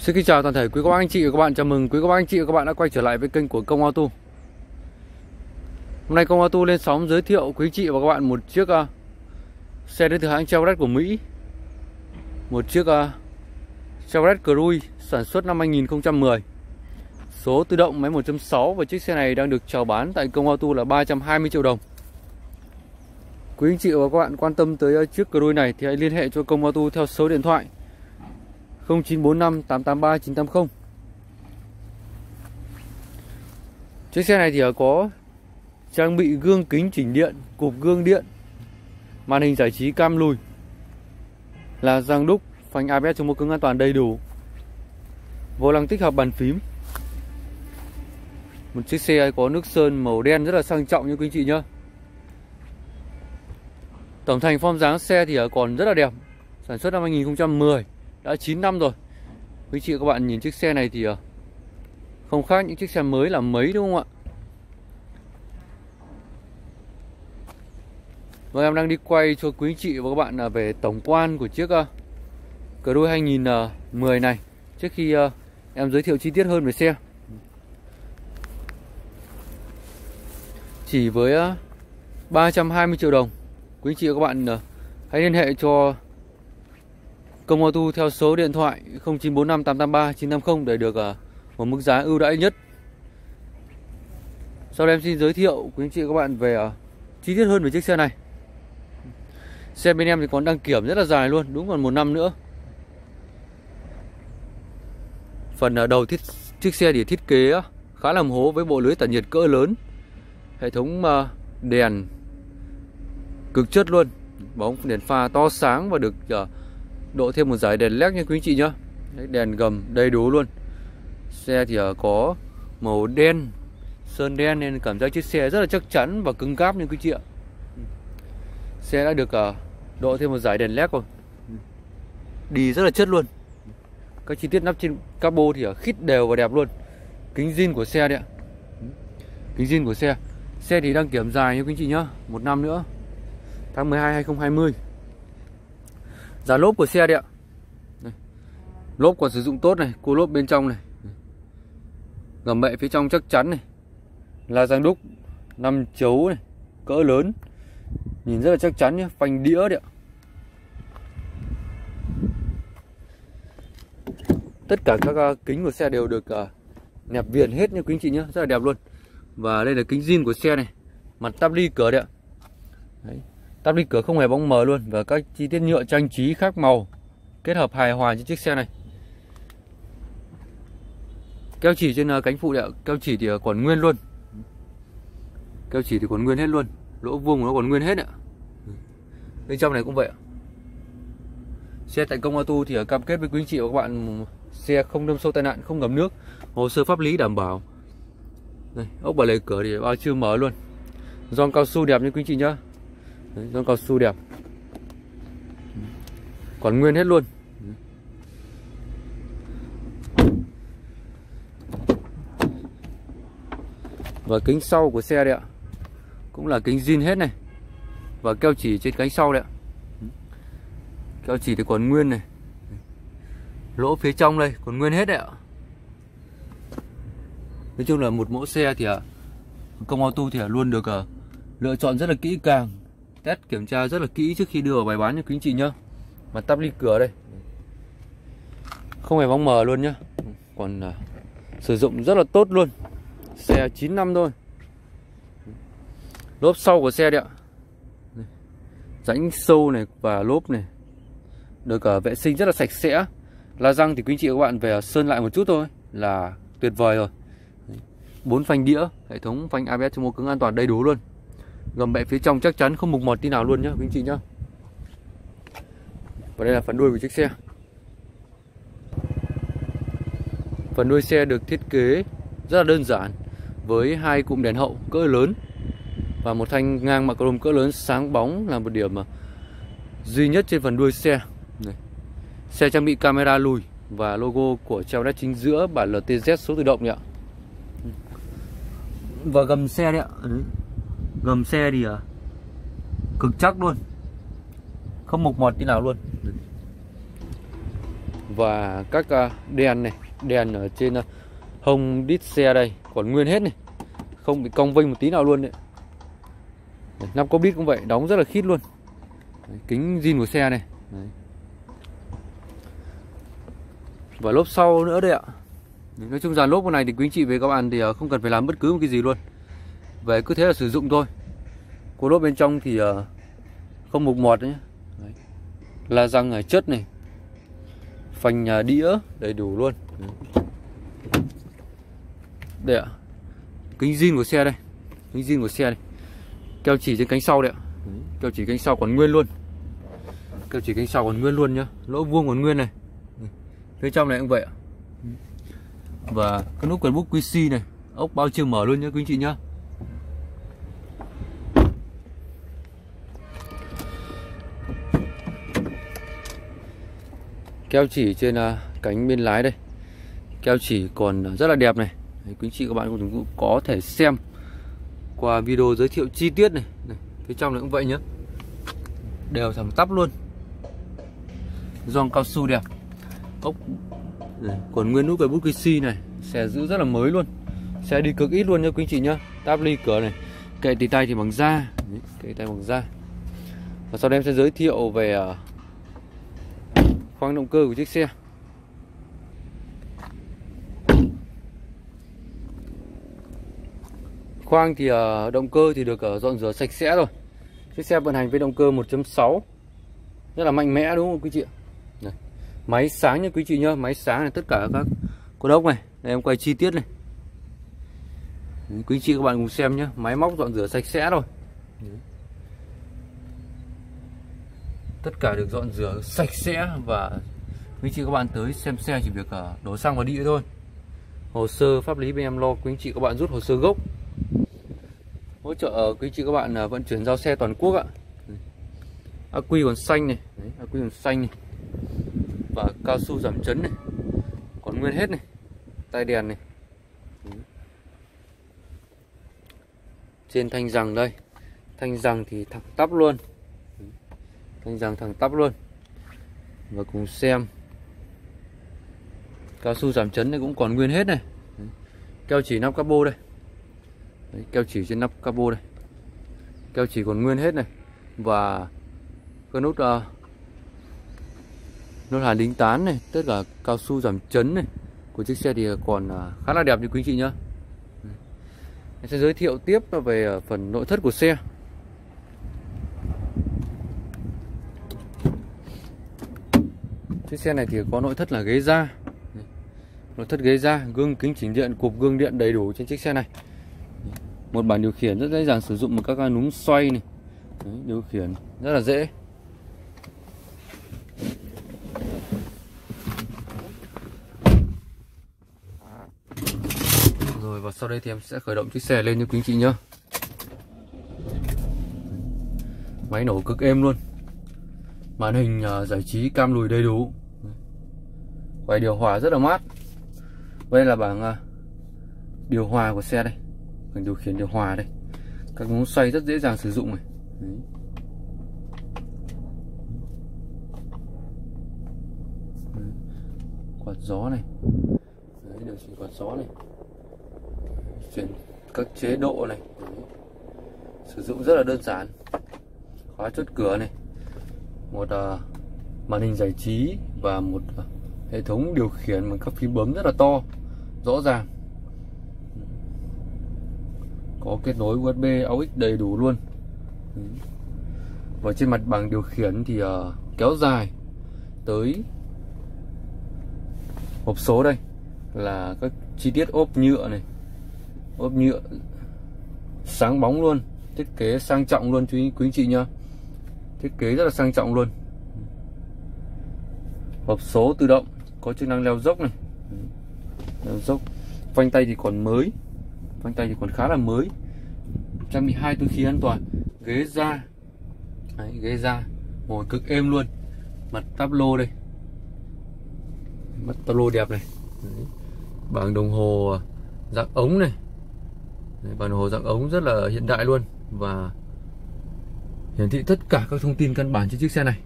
Xin kính chào toàn thể quý các bác anh chị và các bạn. Chào mừng quý các bác anh chị và các bạn đã quay trở lại với kênh của Công Auto Hôm nay Công Auto lên sóng giới thiệu quý chị và các bạn một chiếc uh, xe đến từ hãng Chevrolet của Mỹ. Một chiếc uh, Chevrolet Cruze sản xuất năm 2010 Số tự động máy 1.6 và chiếc xe này đang được chào bán tại Công Auto là 320 triệu đồng. Quý anh chị và các bạn quan tâm tới ờ, chiếc Cruze này thì hãy liên hệ cho Công Auto theo số điện thoại 0945 883 980 Chiếc xe này thì có trang bị gương kính chỉnh điện, cụp gương điện, màn hình giải trí cam lùi, là răng đúc, phanh ABS chống một cứng an toàn đầy đủ, vô lăng tích hợp bàn phím. Một chiếc xe có nước sơn màu đen rất là sang trọng như quý anh chị nhá. Tổng thành form dáng xe thì còn rất là đẹp, sản xuất năm 2010 đã 9 năm rồi. Quý chị các bạn nhìn chiếc xe này thì à, không khác những chiếc xe mới là mấy đúng không ạ? Vâng em đang đi quay cho quý chị và các bạn à, về tổng quan của chiếc uh, Cruze 2010 này. Trước khi à, em giới thiệu chi tiết hơn về xe. Chỉ với 320 triệu đồng Quý chị và các bạn hãy liên hệ cho Công Auto theo số điện thoại 0945 883 950 để được ờ, một mức giá ưu đãi nhất. Sau đây em xin giới thiệu quý anh chị các bạn về ờ, chi tiết hơn về chiếc xe này. Xe bên em thì còn đăng kiểm rất là dài luôn, đúng còn một năm nữa. Phần ờ, đầu thiết chiếc xe thì thiết kế khá là hố với bộ lưới tản nhiệt cỡ lớn. Hệ thống đèn cực chất luôn, bóng đèn pha to sáng và được độ thêm một giải đèn led nha quý anh chị nhá. Đấy, đèn gầm đầy đủ luôn. Xe thì à, có màu đen sơn đen nên cảm giác chiếc xe rất là chắc chắn và cứng cáp nha quý chị ạ. Xe đã được à, độ thêm một giải đèn led rồi. Đi rất là chất luôn. Các chi tiết nắp trên cabo thì à, khít đều và đẹp luôn. Kính zin của xe đấy ạ. Kính zin của xe. Xe thì đăng kiểm dài nha quý chị nhá. Một năm nữa. Tháng 12 2020 giá lốp của xe đấy ạ. Đây. lốp còn sử dụng tốt này, cua lốp bên trong này. Gầm bệ phía trong chắc chắn này. Là răng đúc, năm chấu này, cỡ lớn. Nhìn rất là chắc chắn nhé phanh đĩa đấy ạ. Tất cả các à, kính của xe đều được à, nẹp viền hết nha quý anh chị nhé rất là đẹp luôn. Và đây là kính zin của xe này, mặt tắp ly cửa đấy ạ. Đấy. Tắp đi cửa không hề bóng mờ luôn Và các chi tiết nhựa trang trí khác màu Kết hợp hài hòa trên chiếc xe này. Keo chỉ trên ờ, cánh phụ ạ. Keo chỉ thì ờ, còn nguyên luôn. Keo chỉ thì còn nguyên hết luôn. Lỗ vuông nó còn nguyên hết ạ. Bên trong này cũng vậy ạ. Xe tại công auto thì ờ, cam kết với quý anh chị và các bạn ừ, Xe không đâm sâu tai nạn, không ngấm nước Hồ sơ pháp lý đảm bảo. Đây, ốc bà lề cửa thì bao chưa mở luôn. Giòn cao su đẹp như quý anh chị nhá. Đấy, con cao su đẹp. Còn nguyên hết luôn. Và kính sau của xe đấy ạ cũng là kính zin hết này. Và keo chỉ trên cánh sau đấy ạ. Keo chỉ thì còn nguyên này. Lỗ phía trong đây còn nguyên hết đấy ạ. Nói chung là một mẫu xe thì ạ công auto thì luôn được ờ, lựa chọn rất là kỹ càng test kiểm tra rất là kỹ trước khi đưa vào bài bán cho quý anh chị nhá. Mặt tắp ly cửa đây. Không hề bóng mờ luôn nhá. Còn uh, sử dụng rất là tốt luôn. Xe 9 năm thôi. Lốp sau của xe đấy ạ. Rãnh sâu này và lốp này. Được uh, vệ sinh rất là sạch sẽ. La răng thì quý anh chị và các bạn về sơn lại một chút thôi là tuyệt vời rồi. Bốn phanh đĩa hệ thống phanh ABS chống mô cứng an toàn đầy đủ luôn gầm bệ phía trong chắc chắn không mục mọt tí nào luôn nhá, quý anh chị nhá. Và đây là phần đuôi của chiếc xe. Phần đuôi xe được thiết kế rất là đơn giản, với hai cụm đèn hậu cỡ lớn và một thanh ngang mặt chrome cỡ lớn sáng bóng là một điểm mà duy nhất trên phần đuôi xe. Này. xe trang bị camera lùi và logo của Chevrolet chính giữa bản LTZ số tự động nhỉ ạ và gầm xe đấy ạ gầm xe thì à, cực chắc luôn. Không mục mọt tí nào luôn. Và các à, đèn này đèn ở trên à, hông đít xe đây còn nguyên hết này. Không bị cong vênh một tí nào luôn đấy. Nắp cốp đít cũng vậy đóng rất là khít luôn. Đấy, kính zin của xe này. Đấy. và lốp sau nữa đây ạ. Nói chung dàn lốp này thì quý anh chị với các bạn thì à, không cần phải làm bất cứ một cái gì luôn về cứ thế là sử dụng thôi. Cô lốp bên trong thì ờ, không mục mọt nhé. Đấy. la răng này chất này. Phanh ờ, đĩa đầy đủ luôn. Đây ạ. Kính zin của xe đây. Kính zin của xe đây. Keo chỉ trên cánh sau đấy ạ. Keo chỉ cánh sau còn nguyên luôn. Keo chỉ cánh sau còn nguyên luôn nhá. Lỗ vuông còn nguyên này. Phía trong này cũng vậy ạ. Và cái nút quần bút QC này. Ốc bao chưa mở luôn nhá, quý anh chị nhá. Keo chỉ trên uh, cánh bên lái đây. Keo chỉ còn à, rất là đẹp này. Đấy, quý anh chị các bạn cũng có thể xem qua video giới thiệu chi tiết này, này phía trong này cũng vậy nhé đều thẳng tắp luôn. Giòn cao su đẹp. Ốc. Này, còn nguyên nút cái bút si này. Xe giữ rất là mới luôn. Xe đi cực ít luôn nha quý anh chị nhá. Táp ly cửa này. Kệ tì tay thì bằng da. Kệ tay bằng da. Và sau đây em sẽ giới thiệu về uh, khoang động cơ của chiếc xe. Khoang thì ờ, động cơ thì được ờ, dọn rửa sạch sẽ rồi. Chiếc xe vận hành với động cơ 1.6 rất là mạnh mẽ, đúng không quý chị? Đây. máy sáng nha quý chị nhá. Máy sáng này tất cả các con ốc này. Đây, em quay chi tiết này. Quý chị các bạn cùng xem nhé máy móc dọn rửa sạch sẽ rồi tất cả được dọn rửa sạch sẽ và quý chị các bạn tới xem xe chỉ việc ờ, đổ xăng và đi thôi. Hồ sơ pháp lý bên em lo quý chị các bạn rút hồ sơ gốc. Hỗ trợ ờ, quý chị các bạn ờ, vận chuyển giao xe toàn quốc ạ. Ắc quy còn xanh này. Ắc quy còn xanh này. Và cao su giảm chấn này. Còn nguyên hết này. Tay đèn này. Trên thanh rằng đây. Thanh rằng thì thẳng tắp luôn thanh rằng thẳng tắp luôn. Và cùng xem. Cao su giảm chấn này cũng còn nguyên hết này. Keo chỉ nắp capo đây. Đấy, keo chỉ trên nắp capo đây. Keo chỉ còn nguyên hết này. Và cái nút uh, nút hàn đính tán này tất cả cao su giảm chấn này của chiếc xe thì còn uh, khá là đẹp như quý chị nhá. Em sẽ giới thiệu tiếp về à, phần nội thất của xe. Chiếc xe này thì có nội thất là ghế da. Nội thất ghế da gương kính chỉnh điện cụp gương điện đầy đủ trên chiếc xe này. Một bản điều khiển rất dễ dàng sử dụng một các núm xoay này. Đấy, điều khiển rất là dễ. Rồi và sau đây thì em sẽ khởi động chiếc xe lên như quý anh chị nhá. Máy nổ cực êm luôn màn hình uh, giải trí cam lùi đầy đủ. Quay điều hòa rất là mát. Đây là bảng uh, điều hòa của xe đây. Bảng điều khiển điều hòa đây. Các ngón xoay rất dễ dàng sử dụng này. Đấy. quạt gió này. Đấy, điều chỉnh quạt gió này. Chuyển các chế độ này. Đấy. sử dụng rất là đơn giản. Khóa chốt cửa này một uh, màn hình giải trí và một uh, hệ thống điều khiển bằng các phím bấm rất là to rõ ràng. Có kết nối USB AUX đầy đủ luôn. Và trên mặt bằng điều khiển thì uh, kéo dài tới hộp số đây là các chi tiết ốp nhựa này. Ốp nhựa sáng bóng luôn thiết kế sang trọng luôn quý quý anh chị nhá thiết kế rất là sang trọng luôn. Hộp số tự động có chức năng leo dốc này. Leo dốc phanh tay thì còn mới. Phanh tay thì còn khá là mới. Trang bị hai túi khí an toàn ghế da. Đấy, ghế da ngồi cực êm luôn. Mặt táp lô đây. Mặt táp lô đẹp này. Đấy. bảng đồng hồ à, dạng ống này. Đấy, bảng đồng hồ dạng ống rất là hiện đại luôn. Và hiển thị tất cả các thông tin căn bản trên chiếc xe này.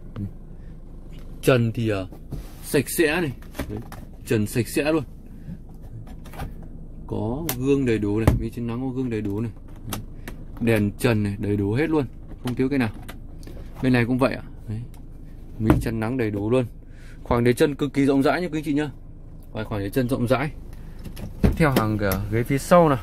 Trần thì uh, sạch sẽ này. Đấy, trần sạch sẽ luôn. Có gương đầy đủ này mi chân nắng có gương đầy đủ này. Đèn trần này đầy đủ hết luôn không thiếu cái nào. Bên này cũng vậy ạ. À. mi chân nắng đầy đủ luôn. Khoảng để chân cực kỳ rộng rãi nha quý chị nhá. Và khoảng để chân rộng rãi. Tiếp theo hàng ờ, ghế phía sau nào.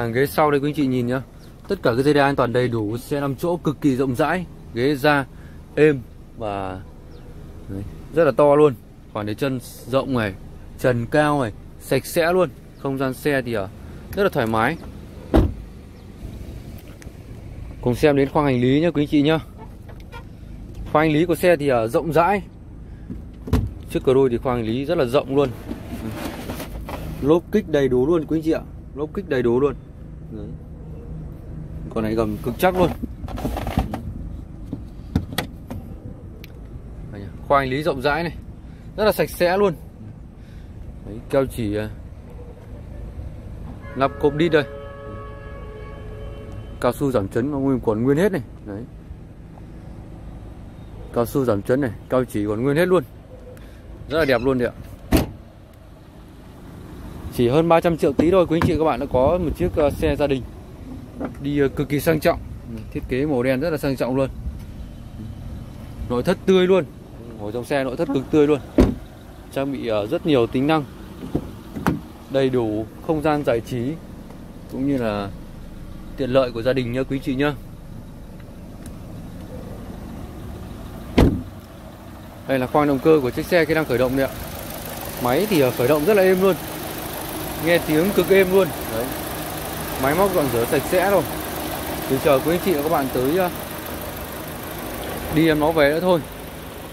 Hàng ghế sau đây quý anh chị nhìn nhá. Tất cả cái dây đai an toàn đầy đủ xe 5 chỗ cực kỳ rộng rãi. Ghế da êm và đấy, rất là to luôn. Khoảng để chân rộng này trần cao này sạch sẽ luôn. Không gian xe thì à, rất là thoải mái. Cùng xem đến khoang hành lý nhá quý anh chị nhá. Khoang hành lý của xe thì à, rộng rãi. Trước cửa đôi thì khoang hành lý rất là rộng luôn. Lốp kích đầy đủ luôn quý anh chị ạ. Lốp kích đầy đủ luôn. Đấy. con này gầm cực chắc luôn. Khoang hành lý rộng rãi này. Rất là sạch sẽ luôn. Đấy, keo chỉ à, lắp cốp đít đây. Cao su giảm chấn còn nguyên còn nguyên hết này. Đấy. Cao su giảm chấn này cao chỉ còn nguyên hết luôn. Rất là đẹp luôn đấy ạ chỉ hơn 300 triệu tí thôi. Quý anh chị các bạn đã có một chiếc ờ, xe gia đình đi ờ, cực kỳ sang trọng. Ừ, thiết kế màu đen rất là sang trọng luôn. Nội thất tươi luôn. Ngồi trong xe nội thất cực tươi luôn. Trang bị ờ, rất nhiều tính năng. Đầy đủ không gian giải trí cũng như là tiện lợi của gia đình nhá, quý chị nhá. Đây là khoang động cơ của chiếc xe khi đang khởi động đấy ạ. Máy thì khởi động rất là êm luôn nghe tiếng cực êm luôn. Đấy. Máy móc dọn rửa sạch sẽ rồi thì chờ quý anh chị và các bạn tới uh, đi em nó về nữa thôi.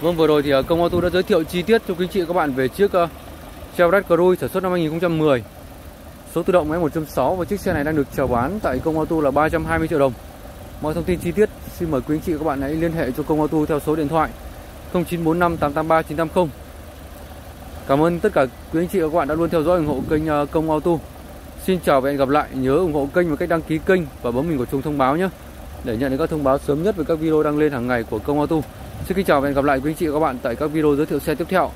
Vâng vừa rồi thì uh, công auto đã giới thiệu chi tiết cho quý anh chị và các bạn về chiếc uh, Chevrolet Cruze sản xuất năm 2010 số tự động máy 1.6 và chiếc xe này đang được chào bán tại công auto là 320 triệu đồng. Mọi thông tin chi tiết xin mời quý anh chị và các bạn hãy liên hệ cho công auto theo số điện thoại 0945 883 980 Cảm ơn tất cả quý anh chị và các bạn đã luôn theo dõi ủng hộ kênh à, Công Auto. Xin chào và hẹn gặp lại. Nhớ ủng hộ kênh bằng cách đăng ký kênh và bấm mình của chuông thông báo nhé. Để nhận được các thông báo sớm nhất về các video đăng lên hàng ngày của Công Auto. Xin kính chào và hẹn gặp lại quý anh chị và các bạn tại các video giới thiệu xe tiếp theo.